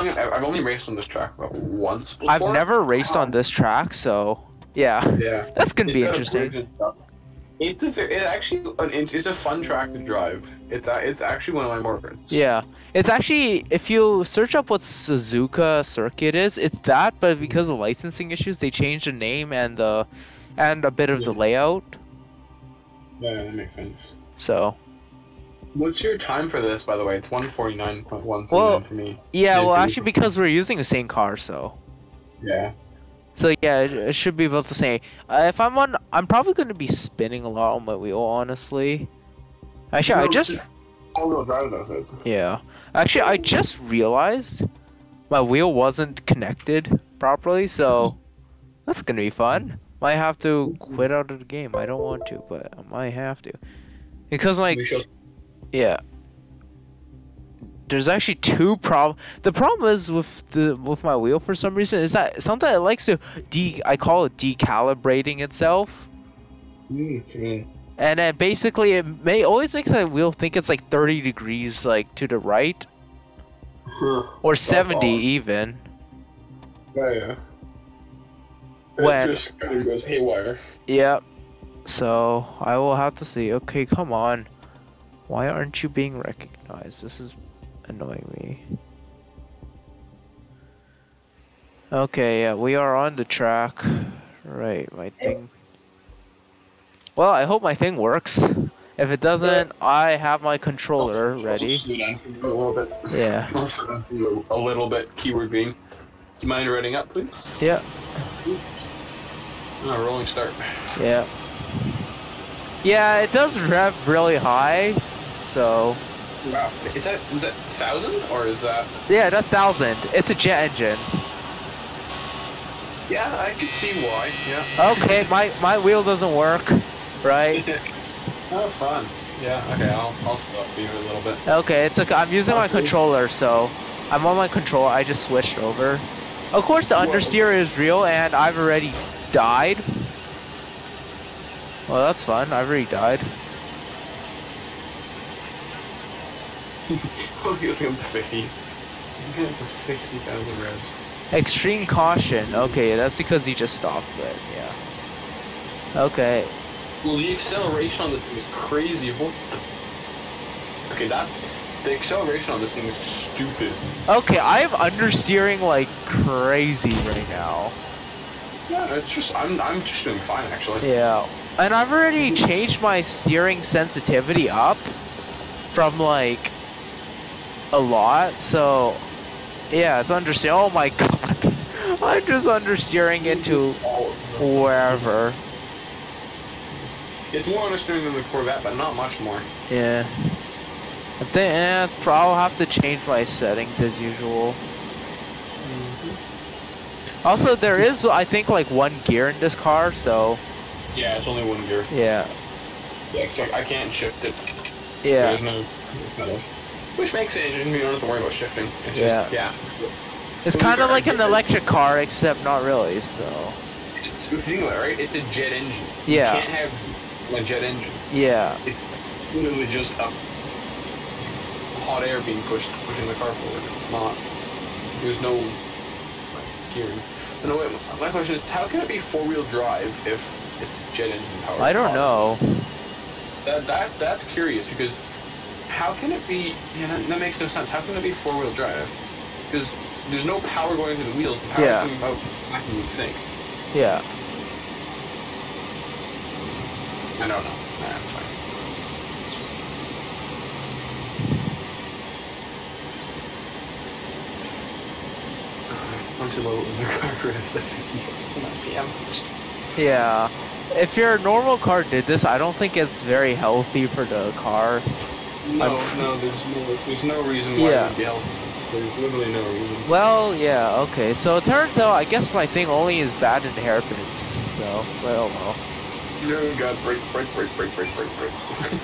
only, I've only raced on this track about once before. I've never raced on this track, so yeah, Yeah. that's gonna be It's a interesting. bridge and stuff. It's a, it actually, an, it's a fun track to drive. It's a, it's actually one of my favorites. Yeah, it's actually if you search up what Suzuka Circuit is, it's that, but because of licensing issues, they changed the name and the and a bit of the layout. Yeah, that makes sense. So What's your time for this, by the way? It's one forty nine point one Well- for me. yeah, well, actually, because we're using the same car, so Yeah. so yeah, it, it should be about the same. Uh, if I'm on, I'm probably gonna be spinning a lot on my wheel, honestly. Actually, I just it's All wheel drive though. So. Yeah. Actually, I just realized my wheel wasn't connected properly, so that's gonna be fun. Might have to quit out of the game. I don't want to, but I might have to. Because like yeah. There's actually two prob the problem is with the with my wheel for some reason is that sometimes it likes to de I call it decalibrating itself. Mm, mm. And then basically it may always makes the wheel think it's like 30 degrees like to the right or 70 odd. even. Yeah, yeah. It When- just kind of goes haywire. Yep. So I will have to see. Okay, come on. Why aren't you being recognized? This is annoying me. Okay, yeah, we are on the track. Right, my thing. Well, I hope my thing works. If it doesn't, I have my controller Also- ready. also slow down for you a little bit. Yeah. I'll slow down for you a little bit. Keyword being. Do you mind writing up, please? Yeah. Oh, rolling start. Yeah. Yeah, it does rev really high. So Wow. Is that is that thousand or is that? yeah, that's thousand. It's a jet engine. Yeah, I can see why. Yeah. Okay, my my wheel doesn't work, right? oh, fun. Yeah. Okay, I'll I'll stop you a little bit. Okay, it's like I'm using my Okay. controller, so I'm on my controller. I just switched over. Of course, the understeer is real, and I've already died. Well, that's fun. I've already died. I'll use him to fifty. I'm going for sixty thousand revs. Extreme caution. Okay, that's because he just stopped it. Yeah. Okay. Well, the acceleration on this thing is crazy. What the? Okay, that the acceleration on this thing is stupid. Okay, I have understeering like crazy right now. Yeah, it's just I'm I'm just doing fine actually. Yeah. And I've already changed my steering sensitivity up from like a lot, so yeah, it's understeer. Oh my god. I'm just understeering into wherever. It's more understanding than the Corvette, but not much more. Yeah. I think eh, it's probably I'll have to change my settings as usual. Also, there is I think like one gear in this car, so Yeah, it's only one gear. yeah, Yeah, I can't shift it. yeah. There's no. Which makes it, you don't have to worry about shifting. It's just, Yeah. yeah. It's kind of like an electric car, except not really. So It's, the thing about it, right? It's a jet engine. Yeah. You can't have a jet engine. yeah, It's literally just a hot air being pushed, pushing the car forward. It's not. There's no like, steering. No, wait, my question is, how can it be four-wheel drive if it's jet engine powered? I don't know. That, that that's curious because how can it be? Yeah, that, that makes no sense. How can it be four-wheel drive? Because there's no power going to the wheels. The power Yeah. coming out back you would think. Yeah, I don't know. That's fine. I'm too low in the car for this at 50 PM. yeah. If your normal car did this, I don't think it's very healthy for the car. No, I'm- no, there's no, there's no reason why Yeah. be healthy. There's literally no reason. Well, yeah, okay. So it turns out, I guess my thing only is bad in hairpins. So, well, well. No, God, brake, brake, brake, brake, brake, brake, brake.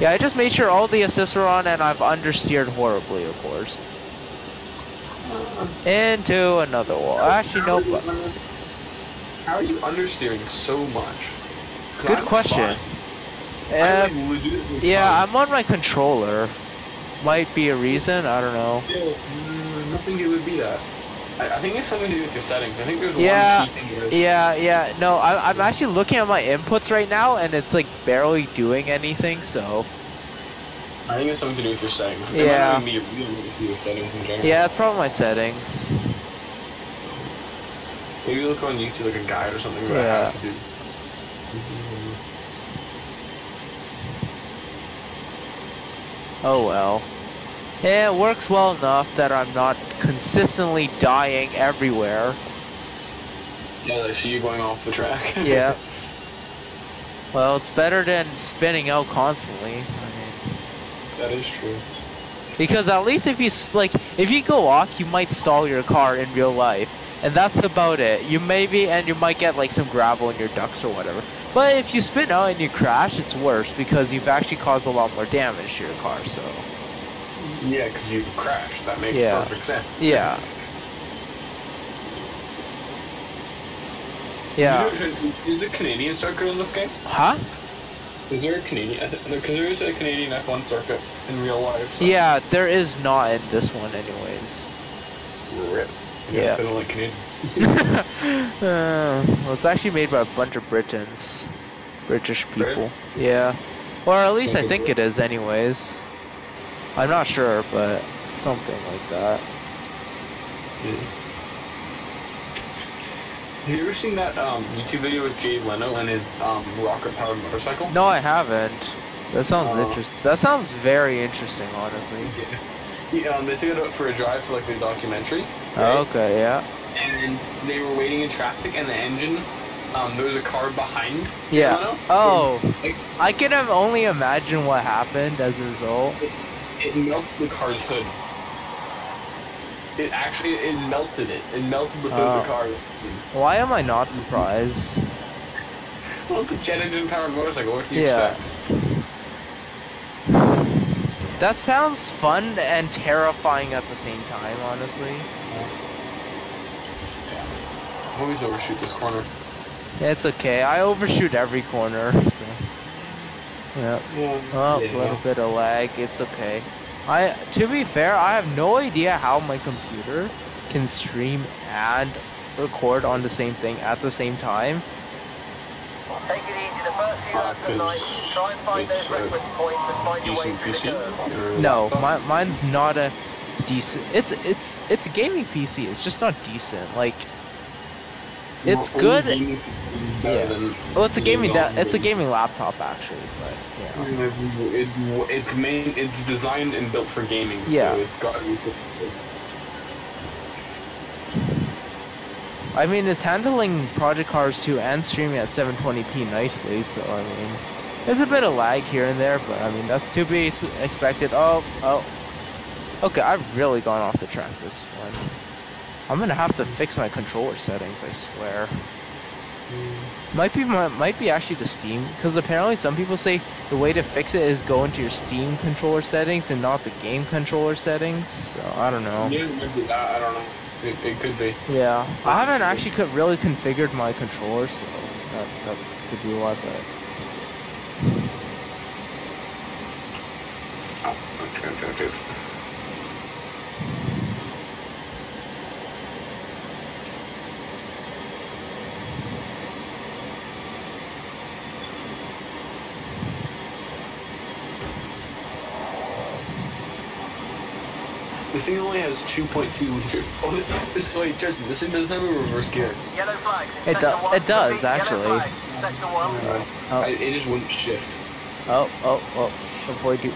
Yeah, I just made sure all the assists are on, and I've understeered horribly, of course. Uh-huh. Into another wall. Actually, no. but- How are you understeering so much? Good I'm question. fine. Like, yeah. I'm on my controller. might be a reason. I don't know. Still, mm, nothing it would be that. I, I think it's something to do with your settings. I think there's Yeah, one key thing. that is- Yeah, yeah. No, I, I'm actually looking at my inputs right now, and it's like barely doing anything. So I think it's something to do with your settings. Yeah. Might even be your, it might be your settings in general. yeah, it's probably my settings. Maybe look on YouTube like a guide or something. Yeah. how to do. Oh well. Yeah, it works well enough that I'm not consistently dying everywhere. Yeah, I see you going off the track. Yeah. Well, it's better than spinning out constantly. I mean, that is true. because at least if you like, if you go off, you might stall your car in real life, and that's about it. You maybe and you might get like some gravel in your ducts or whatever. But if you spin out and you crash, it's worse because you've actually caused a lot more damage to your car. So Yeah, because you crashed. That makes Yeah. perfect sense. yeah, yeah. Is there, a Canadian circuit in this game? Huh? Is there a Canadian? Uh, because there is a Canadian F1 circuit in real life. so- Yeah, there is not in this one, anyways. Rip. Yeah. they don't like Canadian. Uh, well, it's actually made by a bunch of Britons, British Really? people. Yeah, or at least I think it is, anyways. I'm not sure, but something like that. Yeah. Have you ever seen that um, YouTube video with Jay Leno and his um, rocket-powered motorcycle? No, I haven't. That sounds Oh. interesting. That sounds very interesting, honestly. Yeah. um, they took it out for a drive for like the documentary. Oh, okay, yeah, And they were waiting in traffic, and the engine, um, there was a car behind. Yeah. Leno. Oh, Like, I can only imagine what happened as a result. it melted the car's hood. It actually it melted it. It melted the hood of Oh. the car. Why am I not surprised? Well, it's a jet engine powered motorcycle. What do you Yeah. expect? That sounds fun and terrifying at the same time, honestly. I always overshoot this corner. Yeah, It's okay. I overshoot every corner. So. Yeah. Oh, a little bit of lag. It's okay. I, to be fair, I have no idea how my computer can stream and record on the same thing at the same time. Take it easy. The first few ah, laps of night, try and find those reference points and find your way Decent through the curve. No, my, mine's not a decent. It's it's it's a gaming PC. It's just not decent. Like, it's good. gaming PC is better Yeah. than- Well, it's a gaming. Da- it's a gaming. gaming laptop actually, but yeah. It, it's main, it's designed and built for gaming. Yeah. So it's got. I mean, it's handling Project Cars 2 and streaming at 720p nicely, so I mean, there's a bit of lag here and there, but I mean, that's to be expected. Oh, oh. Okay, I've really gone off the track this one. I'm gonna have to fix my controller settings, I swear. Might be my, might be actually the Steam, because apparently some people say the way to fix it is go into your Steam controller settings and not the game controller settings. So I don't know. Yeah, maybe that, I don't know. It, it could be. Yeah, I haven't actually co- really configured my controller, so that, that could be why, but... Oh, okay, okay, okay. This thing only has 2.2 liters. Oh, this, this, wait, Justin, this thing doesn't have a reverse gear. Yellow flag. It Sector do- one, it does, repeat, yellow actually. flag. Sector one. Oh. I, it just wouldn't shift. Oh, oh, oh, avoid you.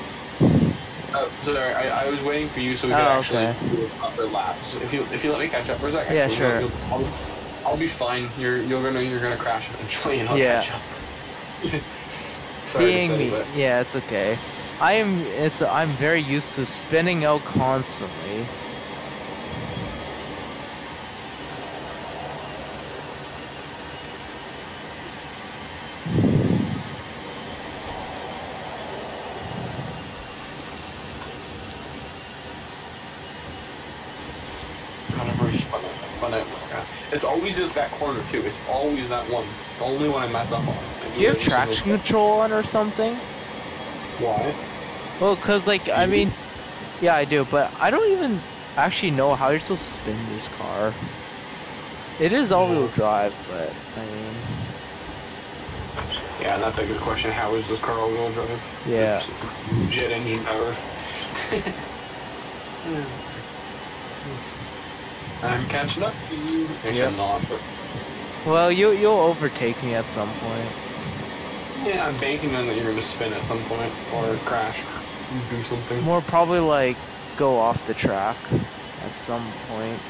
Oh, sorry, I, I was waiting for you so we could Oh, actually okay. do a proper lap. So if you if you let me catch up for a second, Yeah, sure. you'll- I'll, I'll be fine. You're you're gonna you're gonna crash eventually, and I'll Yeah. catch up. sorry Being to say, me, but yeah, it's okay. I am, it's, I'm very used to spinning out constantly. whenever we spun spun it, it's always just that corner too. It's always that one. The only one I mess up on. I Do you have traction control on or something? Why? Well, cause like, I mean, Yeah, I do, but I don't even actually know how you're supposed to spin this car. It is all-wheel drive, but I mean, Yeah, that's a good question. How is this car all-wheel drive? Yeah. It's jet engine power. I'm catching up to you. Yep. Not, well, you you'll overtake me at some point. Yeah, I'm banking on that you're going to spin at some point or crash or do something. More probably like go off the track at some point.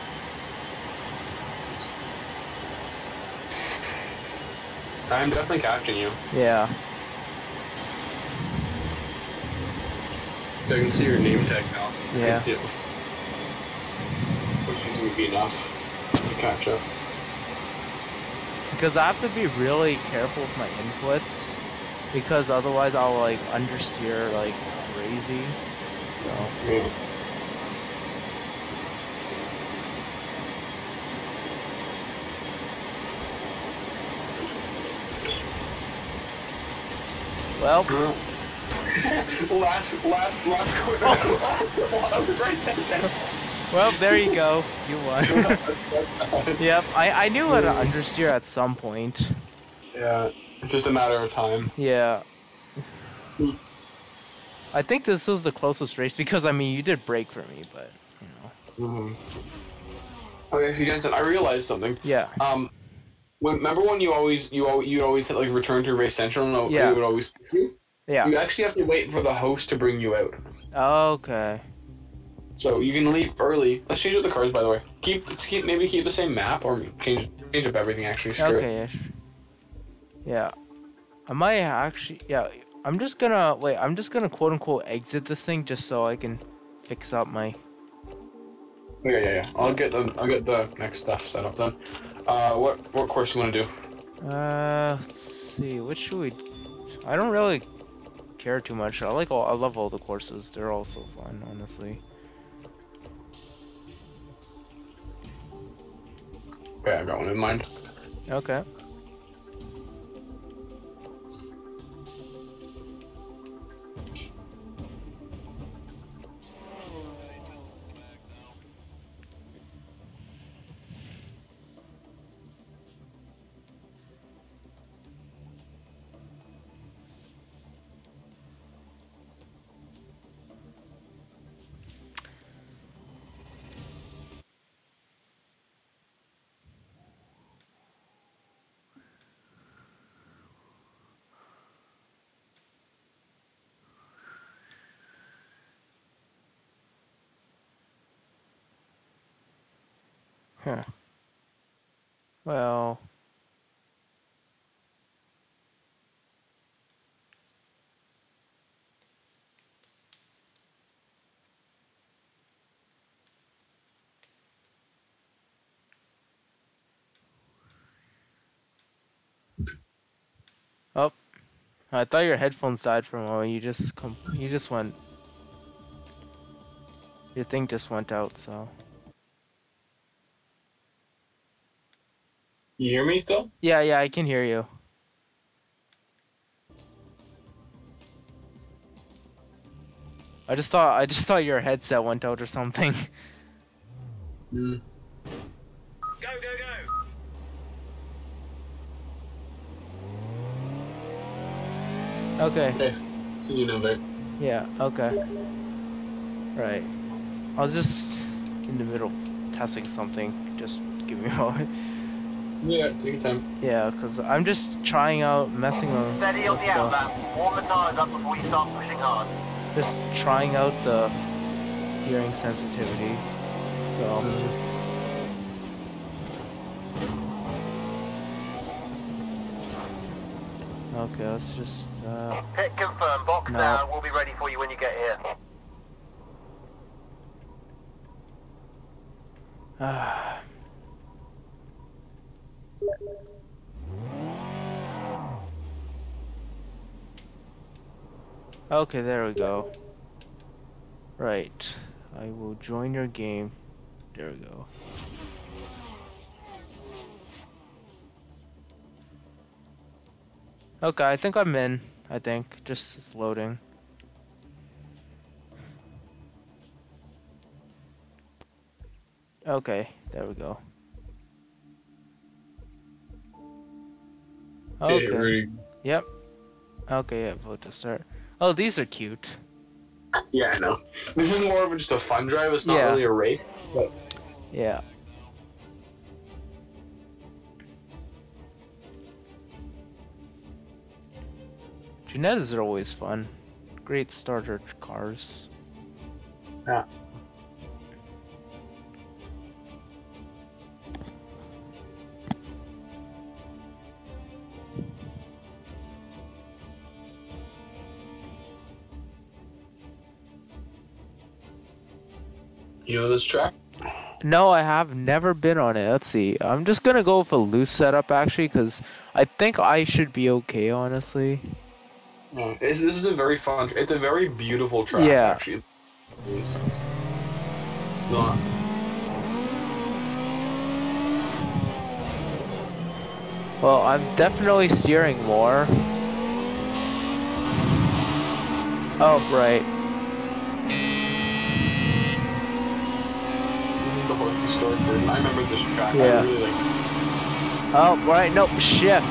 I'm definitely catching you. Yeah. I can see your name tag now. I Yeah. can see it. Which would be enough to catch up. Because I have to be really careful with my inputs because otherwise I'll like understeer like crazy. So Yeah. well, last, last, last quarter. Oh. There. well there you go. You won. yep, I I knew how to understeer at some point. Yeah, it's just a matter of time. Yeah. I think this was the closest race because I mean you did brake for me, but you know. Mm-hmm. Okay, Jensen, I realized something. Yeah. Um, when, remember when you always you al- you always hit like return to race central? and Yeah. it would always. Yeah. You actually have to wait for the host to bring you out. Okay. So you can leave early. Let's change up the cars, by the way. Keep, keep maybe keep the same map or change change up everything. Actually, screw it. Okay. Yeah. sure. Yeah. I might actually. Yeah. I'm just gonna wait. I'm just gonna quote unquote exit this thing just so I can fix up my. Okay, yeah, yeah. I'll get the I'll get the next stuff set up then. Uh, what what course you want to do? Uh, let's see. Which should we? I don't really care too much. I like all. I love all the courses. They're all so fun, honestly. Okay, I got one in mind. Okay. Huh. Well. Oh, I thought your headphones died for a moment. You just you just went. Your thing just went out, so. You hear me still? Yeah, yeah, I can hear you. I just thought I just thought your headset went out or something. Mm. Go, go, go. Okay. Okay, you know that. Yeah, okay. Right. I was just in the middle of testing something. Just give me a moment. Yeah, take your time. Yeah, because I'm just trying out messing with, Steady on the the, outlap. Warm the tyres up before you start pushing hard. just trying out the steering sensitivity. So okay, let's just uh Hit confirm. Box No. now. We'll be ready for you when you get here. Ah. Okay, there we go. Right. I will join your game. There we go. Okay, I think I'm in. I think. Just it's loading. Okay, there we go. Okay. really- Yep. Okay, yeah, vote to start. Oh, these are cute. yeah, I know. This is more of just a fun drive. It's not Yeah. really a race. But Yeah. Ginettas are always fun. Great starter cars. yeah. You know this track? No, I have never been on it. Let's see. I'm just gonna go with a loose setup actually, because I think I should be okay, honestly. This, this is a very fun. It's a very beautiful track. Yeah. Actually, it's, it's not. Well, I'm definitely steering more. Oh, right. This is the whole historic version. I remember this track. Yeah. I really like. Oh, right. Nope. Shift.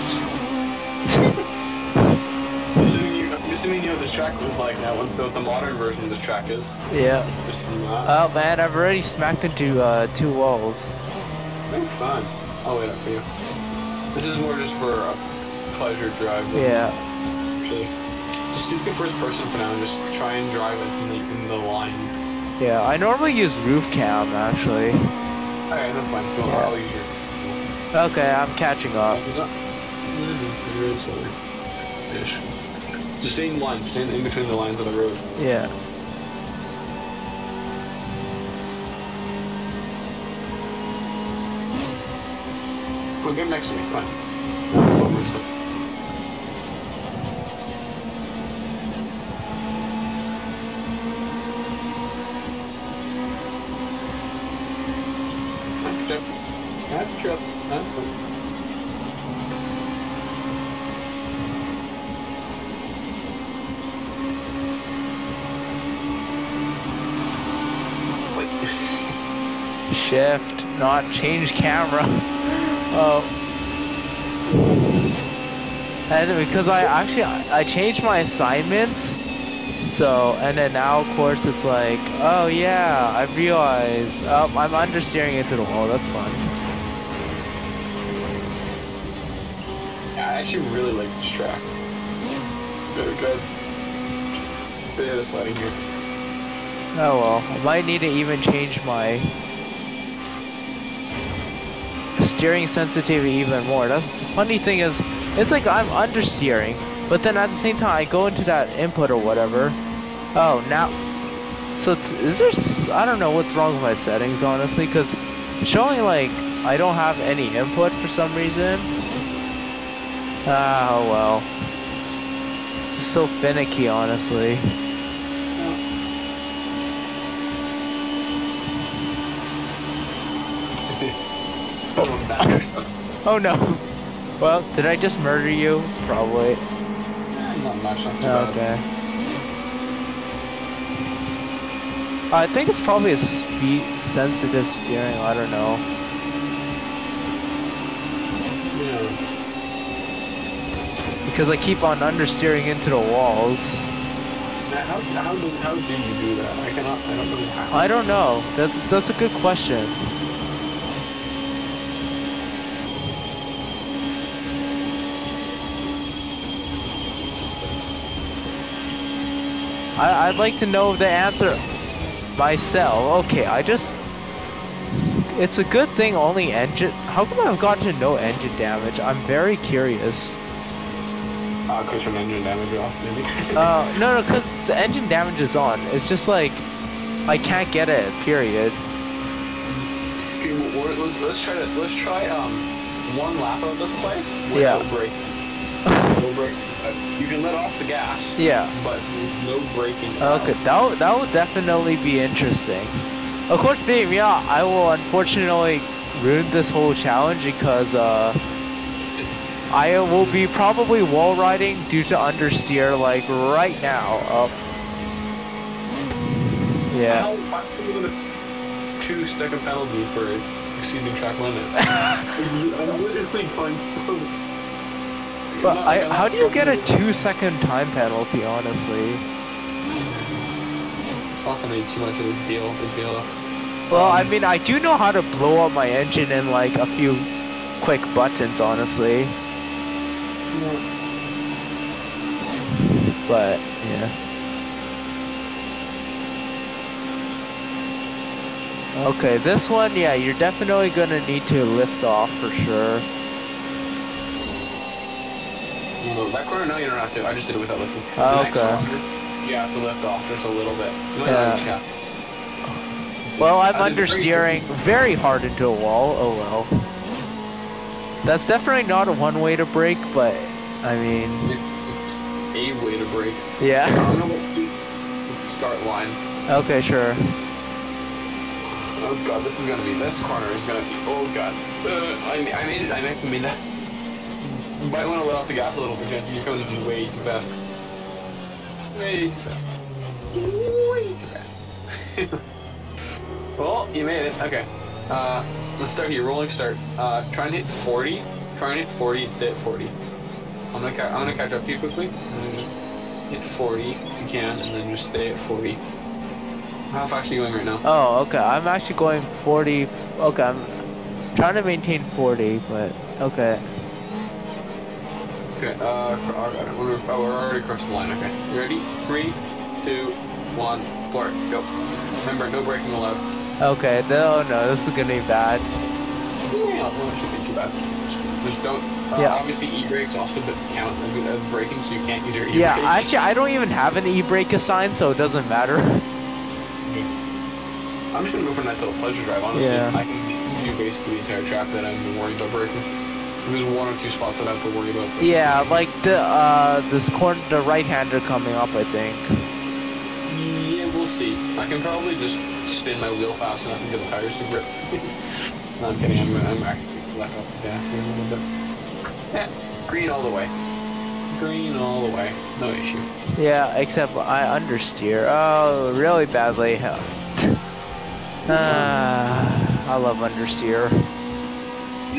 Assuming you, assuming you know what this track was like now, what the, what the modern version of this track is. Yeah. Just from that. Oh man, I've already smacked into uh, two walls. Oh, fun. I'll wait up for you. This is more just for a pleasure drive. Yeah. Actually, just do the first person for now and just try and drive it in the, in the lines. Yeah. I normally use roof cam actually. Alright, that's fine. Go, Yeah. I'll use your. Okay, I'm catching up. Is that? Very slowly. Ish. Just stay in lines. Stay in between the lines of the road. Yeah. Well, get next to me. Fine. Now, focus. That's true. That's true. That's fine. Wait. Change camera. oh. And because I actually I I changed my assignments, so and then now of course it's like, oh yeah, I realize oh, I'm understeering into the wall. That's fun. Yeah, I actually really like this track. Very good. Bit of sliding here. Oh well, I might need to even change my steering sensitivity even more. That's the funny thing is, it's like I'm understeering, but then at the same time I go into that input or whatever. Oh, now, so it's, is there? I don't know what's wrong with my settings honestly, because showing like I don't have any input for some reason. Ah, oh well. This is so finicky, honestly. Oh. No. Well, did I just murder you? Probably. Eh, Not much, not. Okay. I think it's probably a speed sensitive steering. I don't know. Yeah. Because I keep on understeering into the walls. How, how, how do you do that? I cannot, I don't know how. I don't know. That's that's a good question. I, I'd like to know the answer myself. Okay, I just. It's a good thing only engine. How come I've gotten no engine damage? I'm very curious. Uh, because from engine damage off, maybe. Uh, no, no, because the engine damage is on. It's just like I can't get it. Period. okay, let's, let's try this. Let's try um one lap of this place Yeah. braking. No brake. Uh, you can let off the gas, Yeah. but no braking. Okay, that would, that would definitely be interesting. Of course, being me, I will unfortunately ruin this whole challenge because uh, I will be probably wall riding due to understeer like right now. Oh. Yeah. How, are you gonna two second penalty for exceeding track limits. I'm literally going so. But I, how do you get a two second time penalty, honestly? Fucking ain't too much of a deal. Big deal. Well, I mean, I do know how to blow up my engine in like a few quick buttons, honestly. But, yeah. Okay, this one, yeah, you're definitely gonna need to lift off for sure. Corner, no, you don't have to. I just did it without lifting. Oh, okay. You have to lift off just a little bit. Yeah. Well, I'm I did very understeering very hard into a wall. Oh well. That's definitely not a one way to break, but I mean, A way to break. yeah. Start line. Okay, sure. Oh god, this is gonna be. This corner is gonna be. Oh god. Uh, I, I made it. I made, made that. Might want to let off the gas a little Jensen. You're coming just way too fast. Way too fast. Way too fast. well, you made it. Okay. Uh, let's start here. Rolling start. Uh, try and hit 40. Try and hit 40 and stay at 40. I'm gonna, I'm gonna catch up to you quickly. Hit 40 if you can, and then just stay at 40. How fast are you going right now? Oh, okay. I'm actually going 40. Okay, I'm trying to maintain 40, but okay. Okay, uh, we're, oh, we're already across the line, okay. You ready? Three, two, one, four, go. Remember, no braking allowed. Okay, no, no, this is gonna be bad. Yeah, it shouldn't be too bad. Just don't, uh, Yeah. obviously e-brakes also count as, as braking, so you can't use your e-brake. Yeah, actually, I don't even have an e-brake assigned, so it doesn't matter. I'm just gonna go for a nice little pleasure drive, honestly. Yeah. I can do basically the entire track that I'm worried about braking. There's one or two spots that I have to worry about. Yeah, like the uh, this corner, the right-hander coming up, I think. Yeah, we'll see. I can probably just spin my wheel fast enough and get the tires to grip. no, I'm kidding. I'm, I'm actually let off the gas here a little bit. Yeah, green all the way. Green all the way. No issue. Yeah, except I understeer. Oh, really badly. Ah, I love understeer.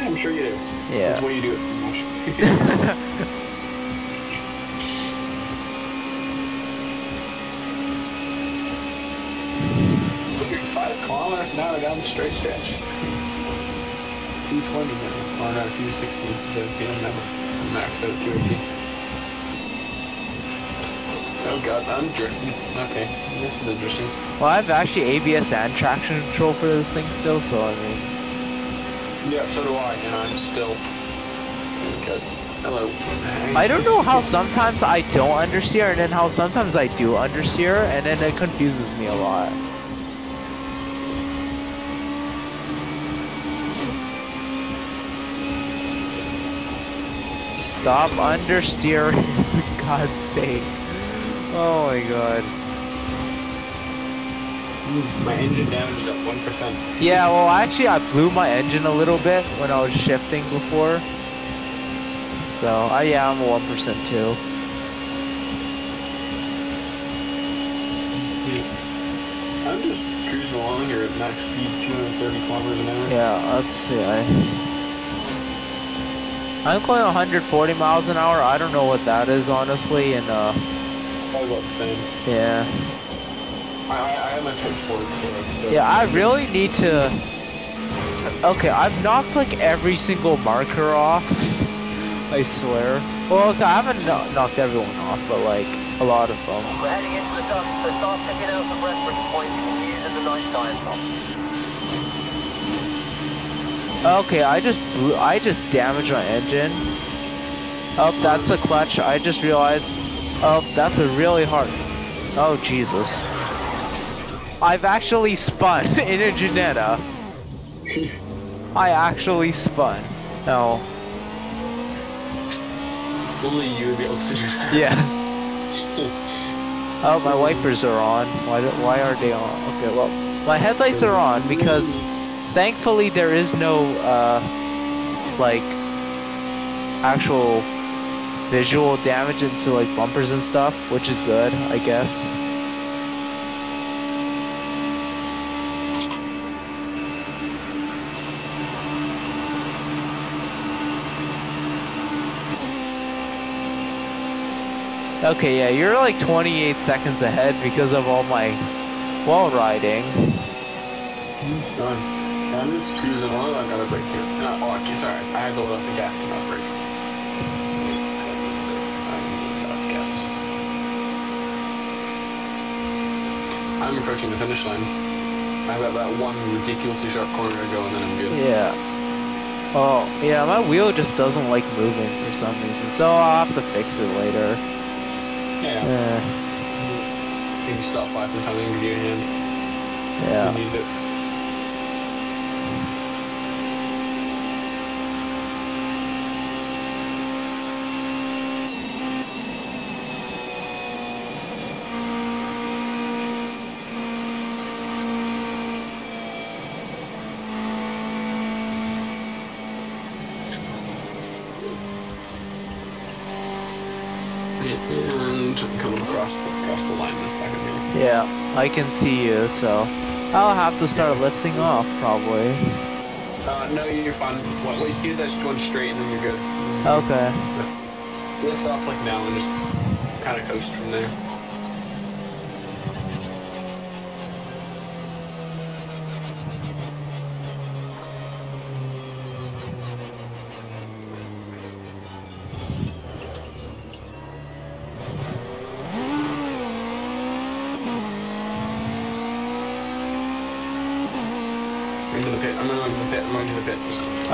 Yeah, I'm sure you do. Yeah. That's why you do it so much. Five kilometers an hour down the straight stretch. 220 now. Or no, 260. The game number. Max out at 218. Oh god, I'm drifting. Okay, this is interesting. Well, I have actually ABS and traction control for this thing still, so I mean, Yeah, so do I, and I'm still. Good. Hello. I don't know how sometimes I don't understeer, and then how sometimes I do understeer, and then it confuses me a lot. Stop understeering, for God's sake. Oh my god. My engine damage is at 1%. Yeah, well, actually, I blew my engine a little bit when I was shifting before. So, uh, yeah, I'm a 1% too. I'm just cruising along here at max speed, 230 kilometers an hour. Yeah, let's see. I... I'm going 140 miles an hour. I don't know what that is, honestly, and, uh, Probably about the same. yeah. I, I, I have my pitchfork, so it's. Yeah, I really need to... Okay, I've knocked, like, every single marker off. I swear. Well, okay, I haven't kno- knocked everyone off, but, like, a lot of them. We're heading into the dust, so start picking out some reference points you can use in the night time. Okay, I just blew, I just damaged my engine. Oh, that's a clutch. I just realized. Oh, that's a really hard. Oh, Jesus. I've actually spun in a Ginetta. I actually spun. No. Only you would be able to do that. Yes. Oh, my wipers are on. Why, do, why are they on? Okay, well, my headlights are on because thankfully there is no, uh, like, actual visual damage into, like, bumpers and stuff, which is good, I guess. Okay, yeah, you're like 28 seconds ahead because of all my wall riding. Done. I'm just cruising along. I got a break here. Oh, okay, sorry. I had to let the gas come out break. I'm. I'm approaching the finish line. I've got that one ridiculously sharp corner to go, and then I'm good. Yeah. Oh, yeah, my wheel just doesn't like moving for some reason, so I'll have to fix it later. Yeah. Uh, Maybe stop by sometime and a hand. yeah. And coming across across the line this second here. Yeah, I can see you, so I'll have to start lifting off probably. Uh, no, you're fine. What, we do that's going straight and then you're good. Okay. Lift off like now and just kind of coast from there.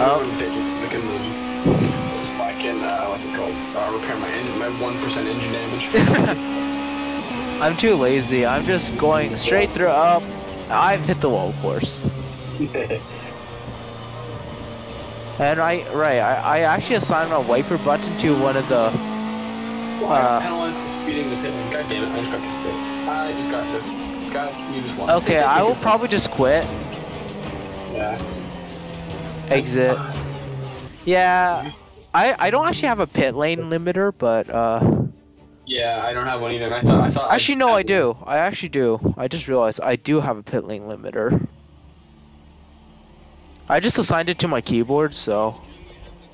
Oh. I'm going the look in the. So I can, uh, what's it called? Uh, repair my engine, my 1% engine damage. I'm too lazy. I'm just going straight through up. I've hit the wall, of course. And I, right, I, I actually assigned my wiper button to one of the, Why Uh, penalize for speeding the pit? God damn it, I just got this. I just got this. God, you just won. okay, I will probably just quit, Yeah. Exit. Yeah, I, I don't actually have a pit lane limiter, but, uh, Yeah, I don't have one either. I thought, I thought. actually no, I do. I actually do. I just realized I do have a pit lane limiter. I just assigned it to my keyboard, so.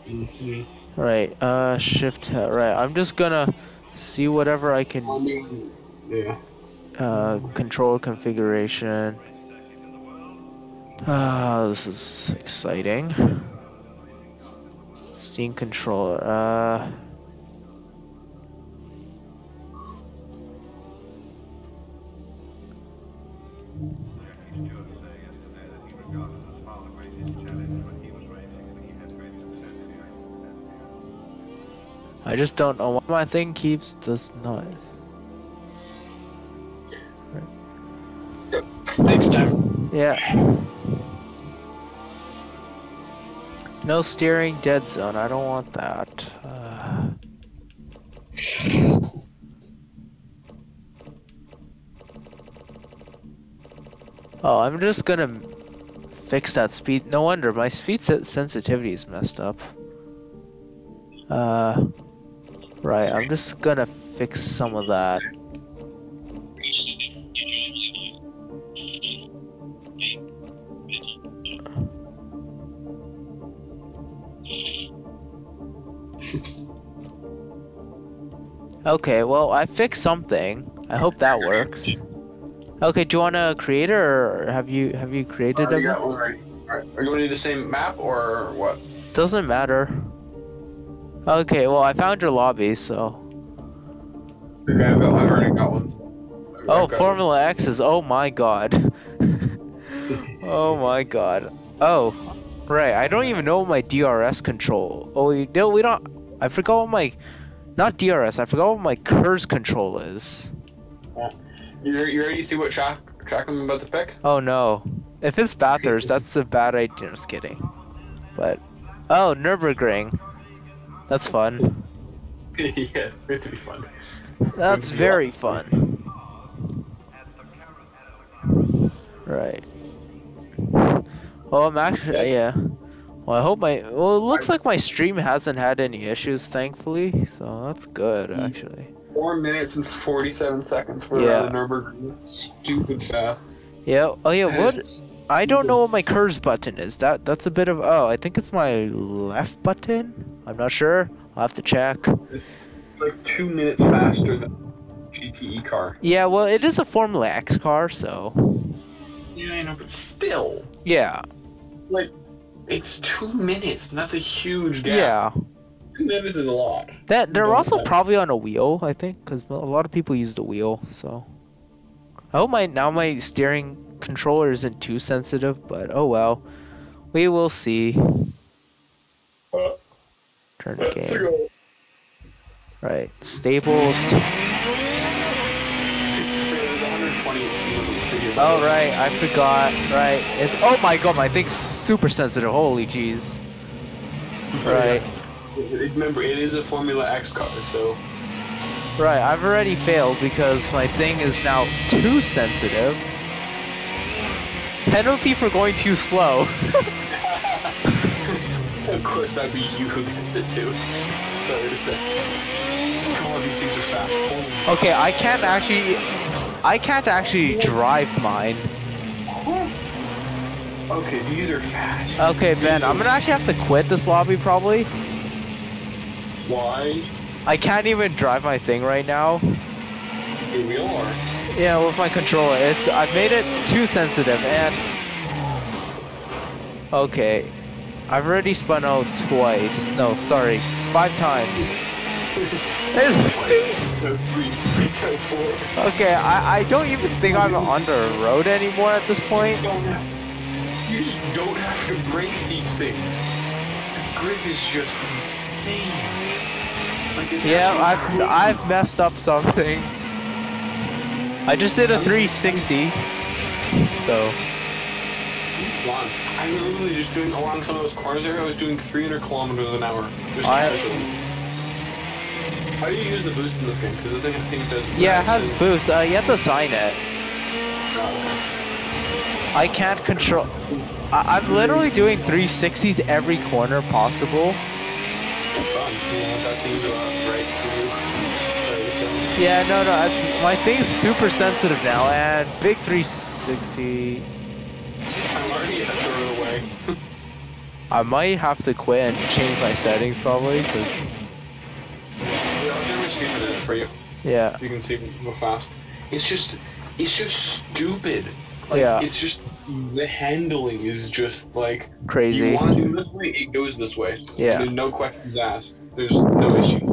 Mhm. Right, uh, shift, uh, right, I'm just gonna see whatever I can, I yeah. uh, control configuration. Ah, this is exciting. Steam controller, uh... I just don't know why my thing keeps this noise. Take your time. Yeah. No steering dead zone. I don't want that. Uh, oh, I'm just gonna fix that speed. No wonder my speed se- sensitivity is messed up. Uh, right. I'm just gonna fix some of that. Okay, well, I fixed something. I hope that works. Okay, do you want to create or have you have you created got one are you going to do the same map or what? Doesn't matter. Okay, well, I found your lobby, so. Okay, I've, already got one. Oh, got- Formula X is. Oh my god. oh my god. Oh, right. I don't even know my DRS control. Oh, we no, we don't. I forgot what my, not DRS. I forgot what my KERS control is. You, you ready to see what track, track I'm about to pick? Oh no. If it's Bathurst, that's a bad idea. Just kidding. But oh, Nurburgring. That's fun. yes, it's going to be fun. That's very fun. Right. Well, I'm actually yeah. Well, I hope my well, it looks like my stream hasn't had any issues, thankfully. So that's good, Mm. actually. Four minutes and 47 seconds for Yeah. the Nürburgring. Stupid fast. Yeah. Oh yeah. What? I don't know what my KERS button is. That that's a bit of oh, I think it's my left button. I'm not sure. I'll have to check. It's, like two minutes faster than GTE car. Yeah, well, it is a Formula X car, so Yeah, I know, but still, yeah, like, it's two minutes. And that's a huge gap. yeah. Two minutes is a lot. That they're also probably on a wheel, I think, because a lot of people use the wheel. So I hope my now my steering controller isn't too sensitive, but oh well, we will see. Uh, Turn the game right. Stable. Oh right, I forgot. Right. It's, oh my god, my thing's super sensitive. Holy jeez. Oh, right. Remember, it is a Formula X car, so Right, I've already failed because my thing is now too sensitive. Penalty for going too slow. of course that'd be you who gets it too. Sorry to say. Come on, these things are fast. Okay, I can't actually I can't actually drive mine. Okay, these are fast. Okay, Ben, I'm gonna actually have to quit this lobby probably. Why? I can't even drive my thing right now. Here we are. Yeah, with my controller. It's I've made it too sensitive and Okay. I've already spun out twice. No, sorry. Five times. It's stupid. Go three, three, go four. Okay, I, I don't even think I'm on the road anymore at this point. You have, you just don't have to brace these things. The grip is just insane. Like, Yeah, I've crazy. I've messed up something. I just did a 360. So Long. I was literally just doing along some of those corners there. I was doing 300 kilometers an hour, just I- casually. How do you use the boost in this game? Because this thing does. yeah, it has boost. Uh, you have to sign it. Oh, I can't control. I, I'm literally doing 360s every corner possible. okay. That's fun. Yeah, that seems about right for you. Sorry, so. Yeah, no, no, it's, my thing's super sensitive now, and big 360. I'm already a away. I might have to quit and change my settings probably, cause for you. yeah, You can see how fast. It's just, it's just stupid. Like, Yeah. It's just the handling is just like crazy. You want to do this way, it goes this way. Yeah. There's no questions asked. There's no issue.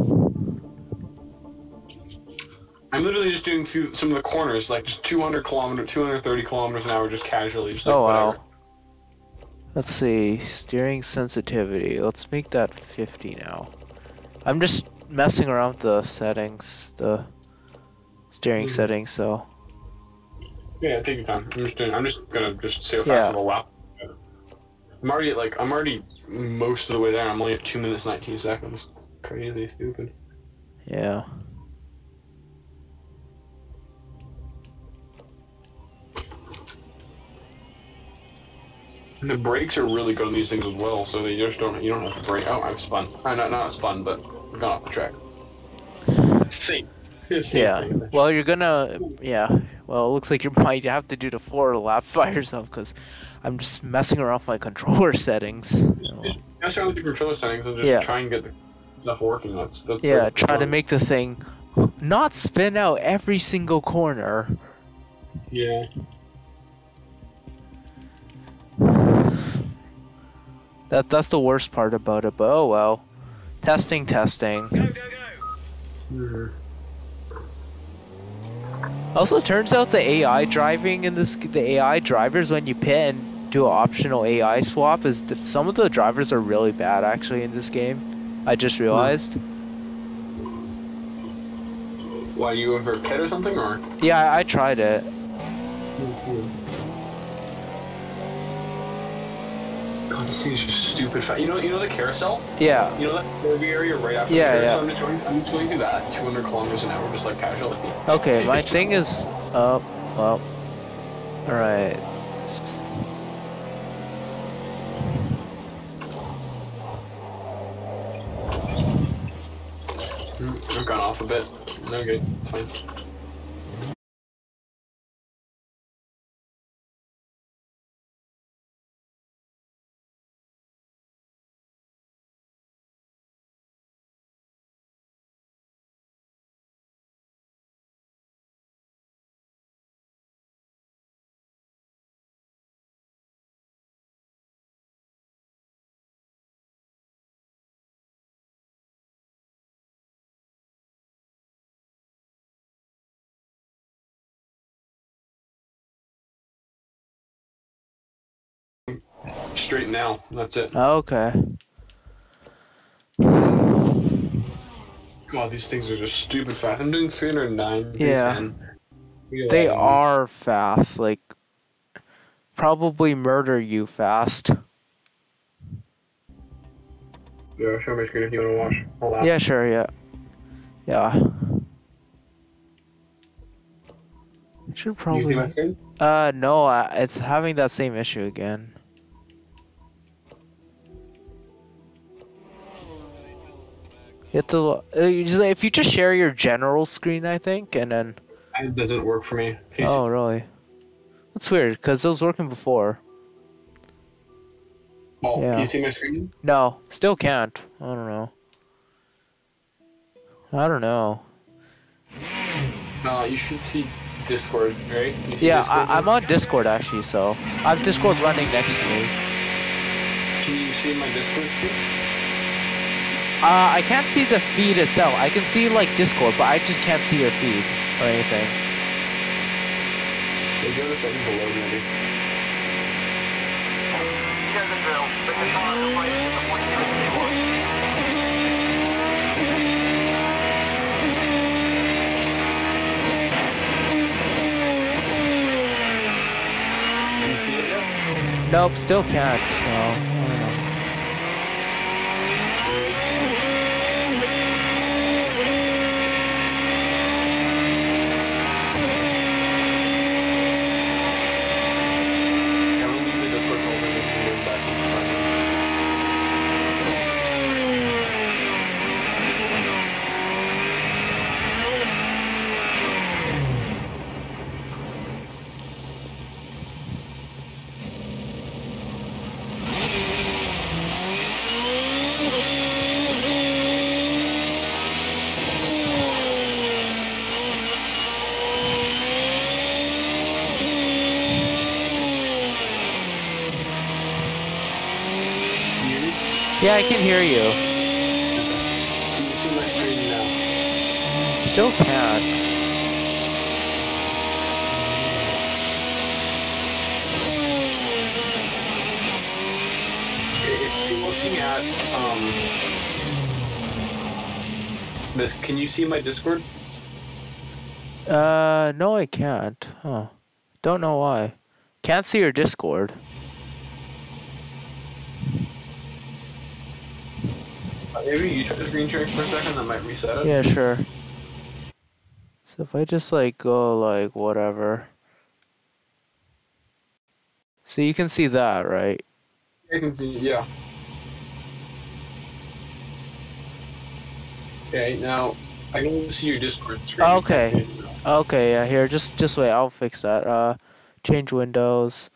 I'm literally just doing through some of the corners, like just 200 kilometer, 230 kilometers an hour, just casually. Just like Oh, wow. whatever. Let's see, steering sensitivity. Let's make that 50 now. I'm just messing around with the settings, the steering Mhm. settings. So Yeah, take your time. I'm just doing. I'm just gonna just see how Yeah. fast it'll lap. I'm already at, like I'm already most of the way there. I'm only at two minutes 19 seconds. Crazy, stupid. yeah. And the brakes are really good on these things as well, so they just don't. You don't have to brake. Oh, I've spun. Uh, not not spun, but I've off the track. Same. Same Yeah. thing. Well, you're gonna. Yeah. Well, it looks like you might have to do the four lap by yourself because I'm just messing around with my controller settings. you know. Just mess around with your controller settings and just Yeah. try and get the stuff working. That's that's. Yeah. pretty Try to make the thing not spin out every single corner. Yeah. That that's the worst part about it. But oh well. Testing, testing. Mhm. Also, turns out the AI driving in this, the AI drivers when you pit and do an optional AI swap is th- some of the drivers are really bad actually in this game. I just realized. Why you ever pit or something or? Yeah, I, I tried it. God, this thing is just stupid fast. You know, you know the carousel. Yeah, You know that curvy area right after Yeah, the carousel. yeah. I'm just going. I'm just going through that 200 kilometers an hour, just like casually. Okay, my thing is up. Well, all right. Mm, I've gone off a bit. No good. It's fine. Straight now. That's it. Okay. God, these things are just stupid fast. I'm doing 309. Yeah. 310, They 311. are fast, like probably murder you fast. Yeah, show my screen if you want to watch. Hold on. Yeah, sure, yeah. Yeah. It should Can you see my probably? Uh no, uh, it's having that same issue again. You have to, uh, you just, if you just share your general screen, I think, and then. It doesn't work for me. Oh, really? That's weird, because it was working before. oh, yeah. Can you see my screen? No, still can't. I don't know. I don't know. No, you should see Discord, right? You see Yeah, Discord I, I'm on Discord actually, so I have Discord running next to me. Can you see my Discord screen? Uh, I can't see the feed itself. I can see like Discord, but I just can't see your feed or anything. Yeah, go to the settings below, maybe. You know the drill. Bring the car to place in the point you want. Can you see it yet? Nope, still can't. So I don't know. Yeah, we'll leave the Discord open and we'll go back and find it. Can you hear me? Yeah, I can hear you. Can you see my screen now? Still can't. If you're looking at um this, can you see my Discord? Uh, no, I can't. Huh. Don't know why. Can't see your Discord. Maybe you try the screen sharing for a second. That might reset it. Yeah, sure. So if I just like go like whatever. So you can see that, right? I can see. Yeah. Okay. Now I can see your Discord screen. Okay. You can't see anything else. Okay, yeah, here, just just wait, I'll fix that. Uh, change windows.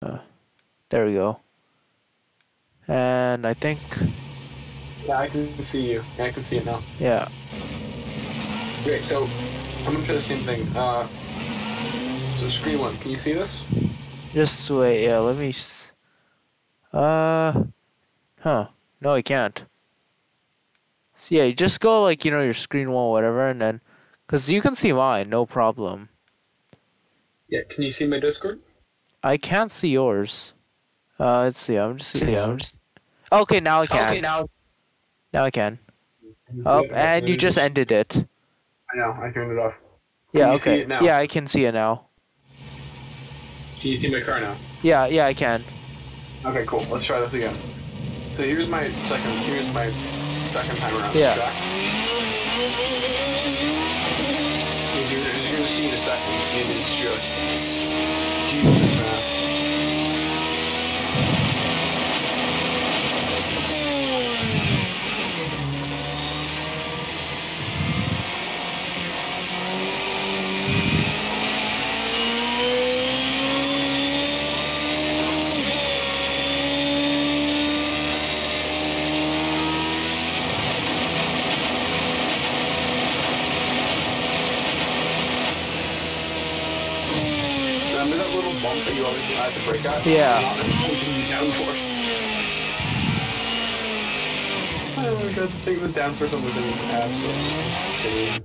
There we go. And I think, Yeah, I can see you. Yeah, I can see it now. yeah. Okay, so I'm gonna try the same thing. Uh, so screen one. Can you see this? Just wait, yeah, let me. s- Uh, huh. No, I can't. So yeah, you just go like, you know, your screen one, whatever, and then. Because you can see mine, no problem. Yeah. Can you see my Discord? I can't see yours. Uh, let's see, I'm just. Yeah, I'm just okay, now I can. Okay, now. Now I can. Oh, and you just ended it. I know. I turned it off. Yeah, okay. Yeah, I can see it now. Can you see my car now? Yeah, yeah, I can. Okay, cool. Let's try this again. So here's my second. Here's my second time around Yeah. this track. As you're, you're gonna see in a second, it is just had to brake at? Yeah. The downforce. Oh my god, the thing with downforce was absolutely insane.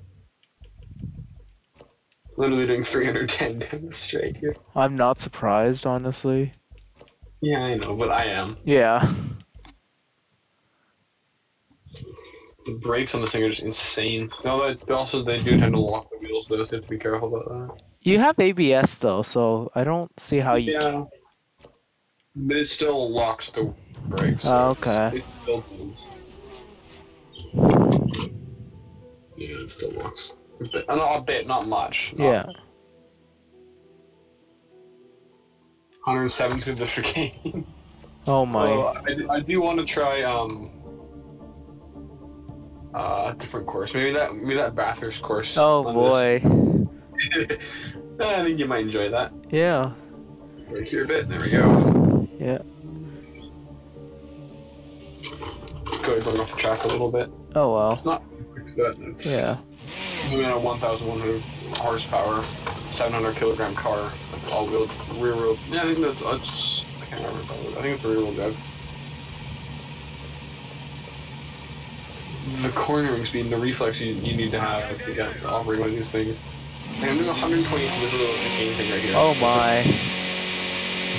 Literally doing 310 down the straight here. I'm not surprised, honestly. Yeah, I know, but I am. Yeah. The brakes on this thing are just insane. No, they, also they do tend to lock the wheels though, so you have to be careful about that. You have ABS though, so I don't see how you. yeah. But it still locks the brakes. Oh, so okay. It still does. Yeah, it still locks. A bit, not a bit, not much. Not Yeah. 107 through the chicane. Oh my. Oh, I, do- I do want to try um uh, a different course. Maybe that maybe that Bathurst course. Oh boy. I think you might enjoy that. Yeah. Right here a bit. There we go. Yeah. Go going off the track a little bit. Oh well. But it's Yeah. moving a 1,100 horsepower, 700 kilogram car. That's all wheel rear wheel. Yeah, I think that's that's. I can't remember. I think it's rear wheel drive. The cornering speed and the reflex you, you need to have to get to operate one of these things. And I'm doing 120 for this little chicane thing right here. Oh It's my.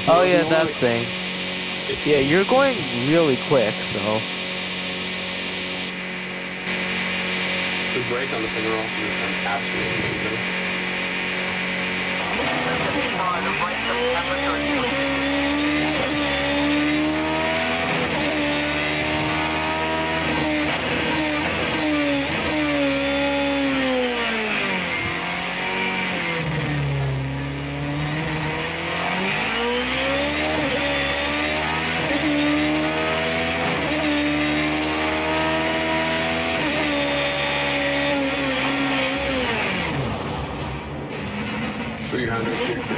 Like- Oh yeah, normally- that thing. Yeah, you're going really quick, so. The brakes on this thing are also absolutely amazing. Time to break the temperature. Three hundred sixty.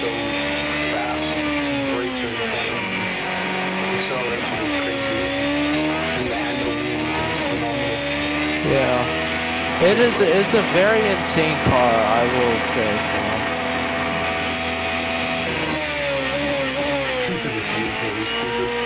So fast, brakes are insane acceleration is crazy, and the handle wheel is phenomenal. Yeah. It is. It's a very insane car, I will say. So.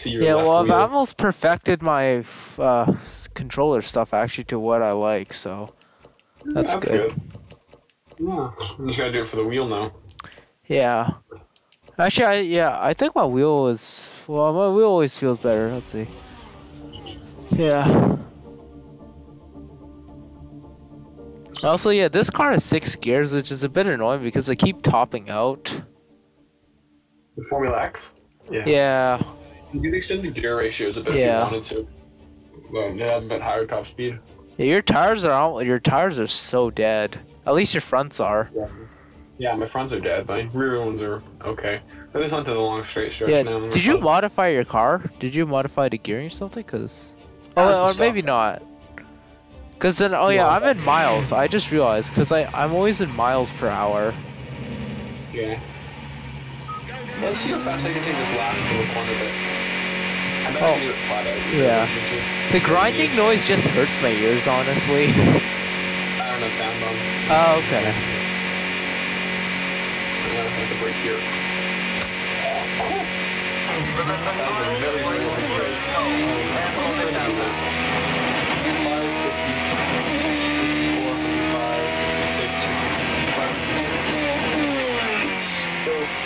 see your Yeah. Well, I've almost perfected my uh, controller stuff actually to what I like. So. That's good. Yeah, you just gotta do it for the wheel now. Yeah. Actually, I, yeah, I think my wheel is. Well, my wheel always feels better. Let's see. Yeah. Also, yeah, this car has six gears, which is a bit annoying because they keep topping out. The Formula X. Yeah. Yeah. Um, you could extend the gear ratios a bit Yeah. if you wanted to. Well, yeah, a bit higher top speed. Yeah, your tires are all, your tires are so dead. At least your fronts are. Yeah. Yeah, my fronts are dead. My rear ones are okay. But it's onto the long straight stretch Yeah. now. Did you modify your car? Did you modify the gearing or something? Cause. Oh, or just maybe not. Cause then, oh yeah, Yeah. I'm in miles. I just realized, cause I I'm always in miles per hour. Yeah. Let's see how fast I can take this last little corner bit. I I Oh. do it flat out. Yeah. It's just a- The grinding noise just hurts my ears, honestly. I don't know sound on. oh, okay. I'm gonna have to brake here. That was a very, very long brake. Oh,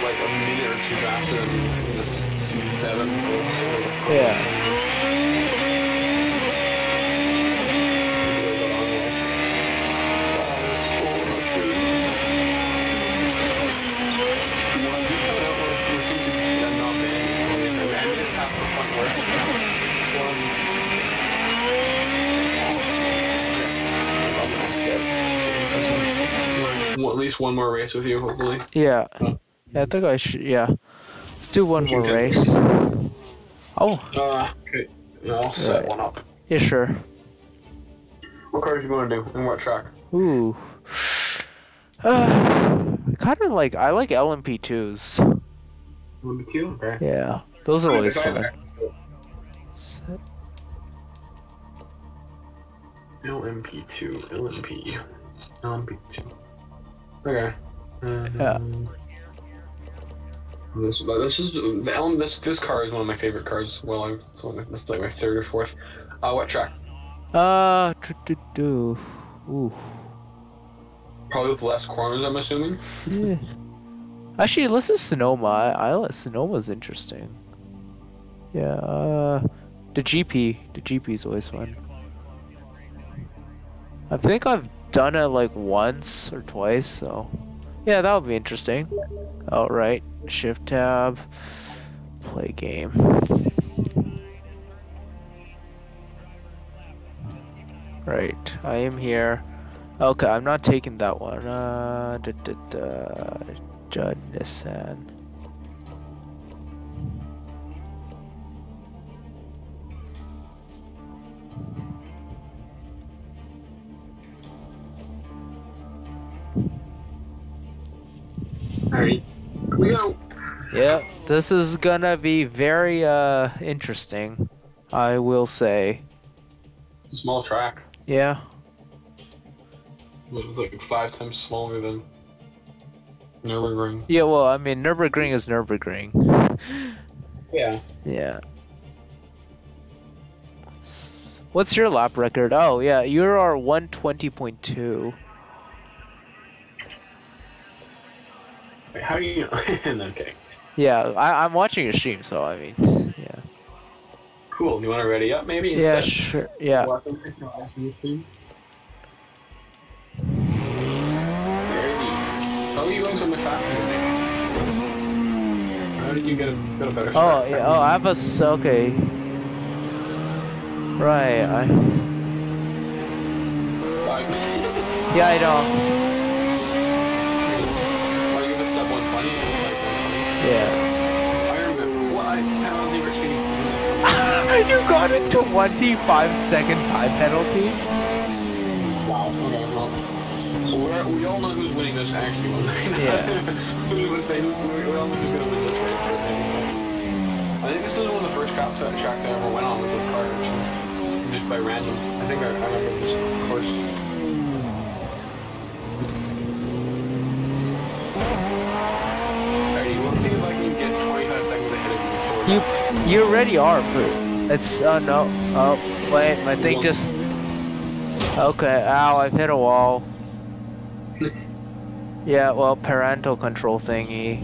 like a minute or two faster than the C7. So. Yeah. at least one more race with you, hopefully. Yeah. Yeah, I think I should. Yeah. Let's do one more race. Oh, Uh, okay. I'll set Right. one up. yeah, sure. What cars you going to do and what track? Ooh. Uh, kind of like I like LMP2s. LMP2? Okay. Yeah, those are always I have fun. extra- LMP2, LMP, LMP2. Okay. Yeah. This, this is. This this car is one of my favorite cars. Well, I'm this is like my third or fourth. Uh, what track? Uh, do, do. Ooh. Probably with less corners, I'm assuming. Yeah. Actually, let's do Sonoma. I, I Sonoma's interesting. Yeah. Uh, the GP. The GP is always fun. I think I've done it like once or twice, so yeah, that would be interesting. All right, shift tab, play game. Right, I am here. Okay, I'm not taking that one. Uh, da, da, da, Judd Nissan. Alright. We go. Yep, this is gonna be very uh interesting. I will say. Small track. Yeah. It's like five times smaller than Nürburgring. Yeah, well, I mean, Nürburgring is Nürburgring. Yeah. Yeah. What's- What's your lap record? Oh, yeah, you are 120.2. how do you know? no, I'm kidding. Yeah, I, I'm watching your stream, so I mean, yeah. Cool. Do you want to ready up maybe? Yeah, instead? sure. Yeah. Welcome oh, to the watching stream. How are you going so much faster than me? How did you get a, get a better Oh, yeah. Oh, I have a... Okay. Right. I. Yeah, I know. Are you have a sub 120? Like 120? Yeah. I remember. What? I penalty for speeding. you got a 25 second time penalty? Wow. Okay. Well, we're, we all know who's winning this actually one. Yeah. we would say we we all know who's gonna win this race. I think this is one of the first tracks tracks I ever went on with this car. Actually. Just by random. I think I, I remember this course. Alrighty, let's see if I can get 25 seconds ahead of you. before You you already are, but it's oh no. Oh wait, my thing just Okay, ow, I've hit a wall. Yeah, well parental control thingy.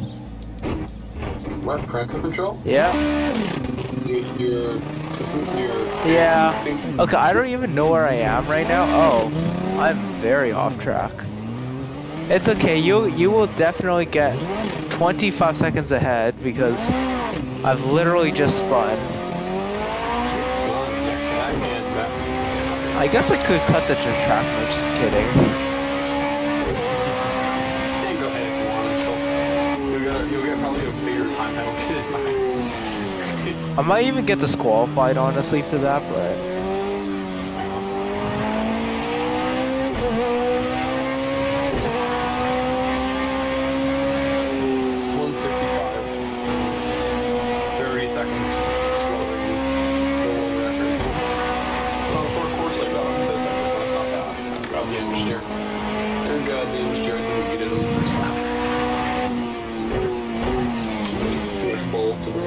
What? Parental control? Yeah. Your, your system? Your... Yeah. Okay, I don't even know where I am right now. Oh, I'm very off track. It's okay. You you will definitely get 25 seconds ahead because I've literally just spun. I guess I could cut the. I'm just kidding. I might even get disqualified honestly for that, but One fifty-five. Thirty seconds slower than the world record. Well, for a course like that, this that's that's not bad. Grab the engineer. And uh, the engineer, I think we beat it on the first lap. First ball to the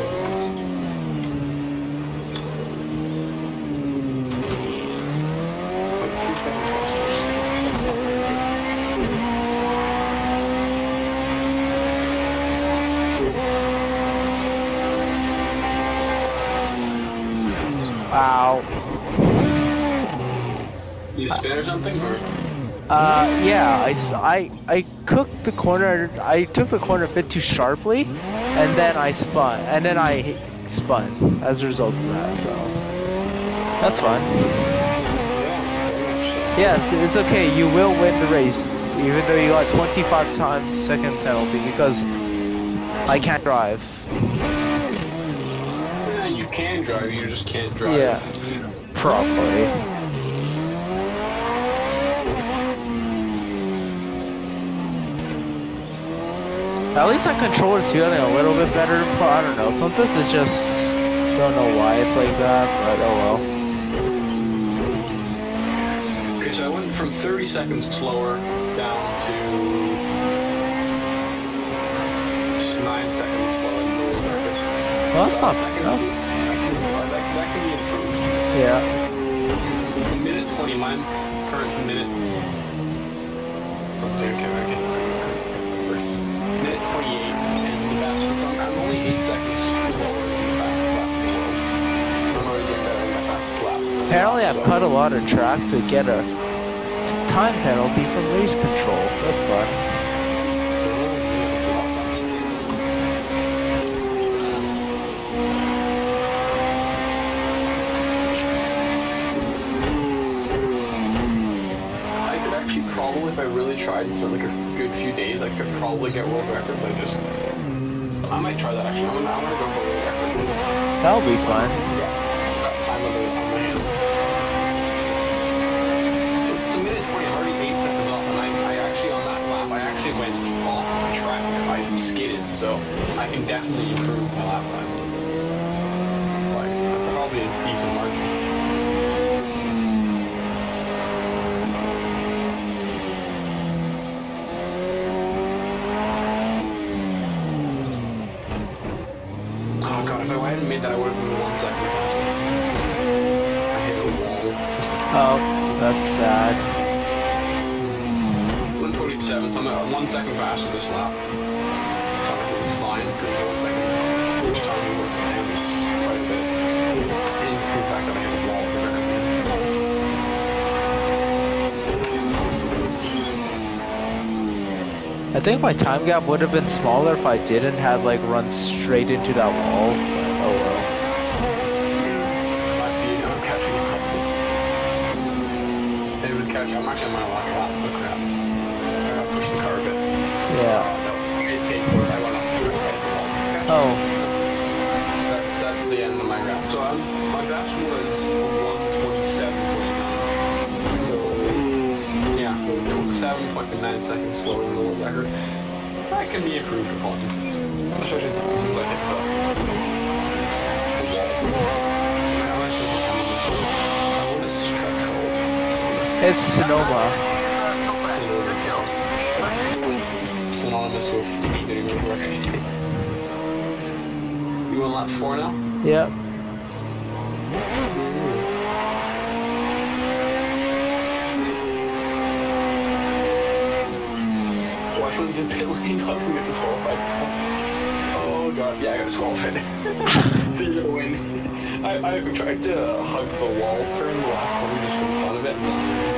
Like two seconds faster. ow. You spin or something? Or? Uh, yeah, I, I, cooked the corner, I took the corner a bit too sharply, and then I spun, and then I spun as a result of that, so. That's fun. Yeah, very much so. Yes, it's okay, you will win the race. even though you got 25 time second penalty because I can't drive. Yeah, you can drive, you just can't drive. Yeah. Properly. At least on controller's feeling a little bit better. but I don't know. Sometimes it's just don't know why it's like that, but oh well. Okay, so I went from 30 seconds slower down to just 9 seconds slower in the world record. Well, that's not That can, that's that, that, that can be improved. yeah. A minute 20, mine's current minute. Okay, okay, okay. First, minute 28, and the fastest, I'm, I'm only 8 seconds slower than the fastest lap in the world. I'm already getting better than my fastest lap. Apparently, I've cut a lot of track to get a time penalty from race control. That's fun. I could actually probably, if I really tried spent like a good few days, I could probably get world record by just. I might try that actually. I'm gonna, I'm gonna go for world record. That'll be fun. Yeah. That time on the on my hand. It's a minute 20. I'm already eight seconds off, and I, I actually on that lap, I actually went off the track. I skidded, so I can definitely improve my lap time. Like probably a decent margin. Oh god, if I hadn't made that, I would have been one second faster. I hit a wall. Oh, that's sad. 127, so I'm at one second faster this lap. So I think it's fine, because one second each time you work down is quite a bit. And the fact that I hit a wall at the very end. I think my time gap would have been smaller if I didn't have like run straight into that wall. Can be improved upon. Especially since I hit the. the wall. Now that's just a kind of a- what is this track called? it's Sonoma. Synonymous with me getting world record. You on lap four now? Yep. Watch pit lane up and get disqualified. Oh god, yeah, I got disqualified. so you're gonna win. I, I tried to hug the wall during the last corner just for the fun of it,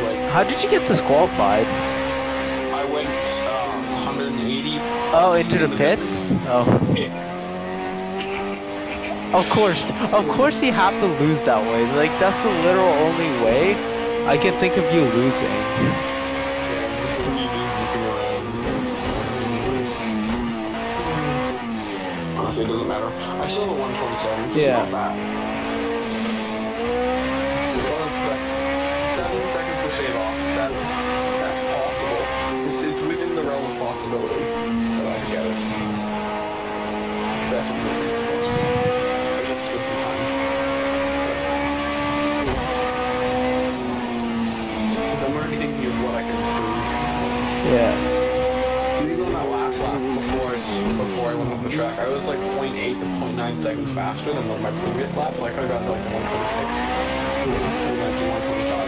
like, How did you get disqualified? I went um, 180. Oh, into the pits? Oh. Yeah. Of course. Of course you have to lose that way. Like, that's the literal only way I can think of you losing. I a 127. so Yeah. It's not bad. Just one sec- Seven seconds to shave off. That's that's possible. It's, it's within the realm of possibility that I can get it. Definitely. The I'm already thinking of what I can improve. Yeah. Even on that last lap before I, before I went off the track, I was like 0.8 to 0.9 seconds faster than my previous lap. Like I got to like 126. I do 125.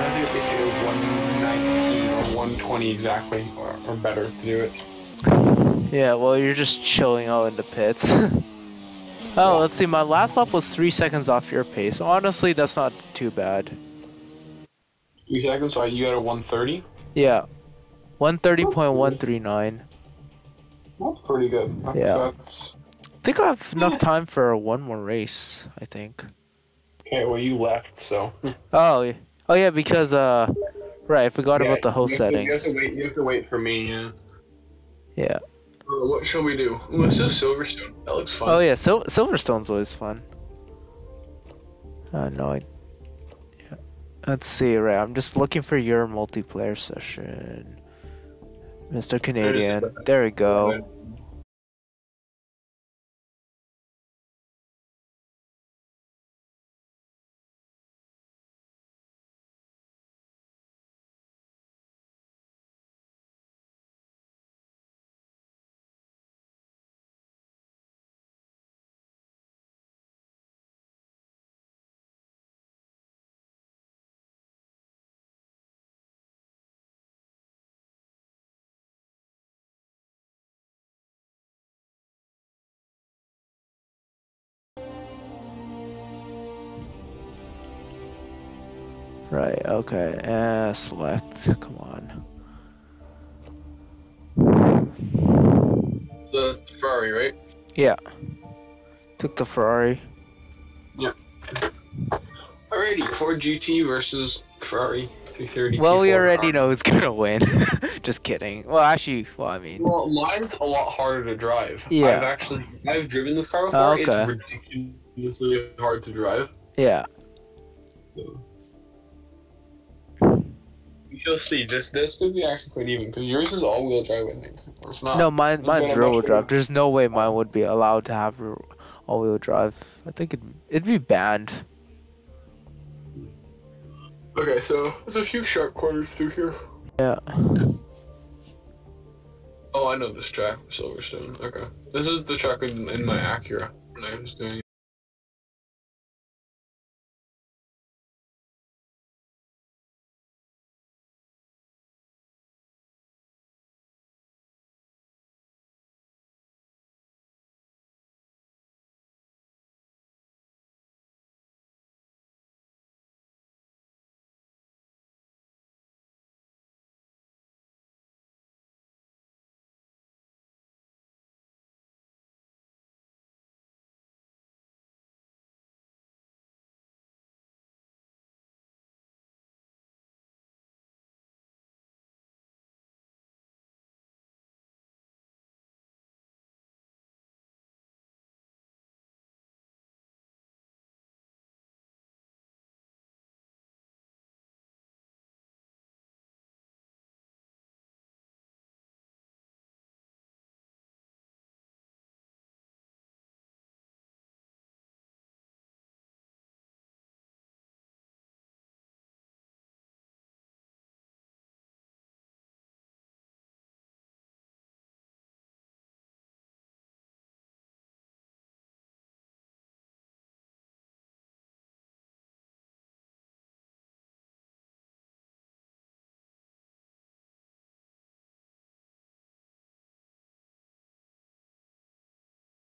I think if it was 119 or 120 exactly, or, or better to do it. Yeah, well, you're just chilling out in the pits. oh, let's see. My last lap was three seconds off your pace. Honestly, that's not too bad. Three seconds, so you got a 130. Yeah. 130.139. That's pretty good. That's, Yeah. That's, I think I have enough time for one more race, I think. okay, well, you left, so. Oh, yeah. oh yeah, because uh, Right, I forgot Yeah, about the host you have You have to wait. You have to wait for me. Yeah. Yeah. Uh, what shall we do? Ooh, Let's do Silverstone. That looks fun. Oh yeah, Sil- Silverstone's always fun. Uh, no, I. Yeah. Let's see, right? I'm just looking for your multiplayer session, Mr. Canadian. There we go. Okay. Uh, select. Come on. The Ferrari, right? Yeah. Took the Ferrari. Yeah. Alrighty, Ford GT versus Ferrari 330. Well, we already know who's gonna win. just kidding. Well, actually, well, I mean, Well, mine's a lot harder to drive. Yeah. I've actually I've driven this car before. Oh, okay. It's ridiculously hard to drive. yeah. So. We shall see. This this could be actually quite even because yours is all wheel drive, I think. Or it's not. No, mine It's mine's gonna rear wheel drive. There's no way mine would be allowed to have all wheel drive. I think it it'd be banned. Okay, so there's a few sharp corners through here. Yeah. Oh, I know this track, Silverstone. Okay, this is the track in, in my Acura when I was doing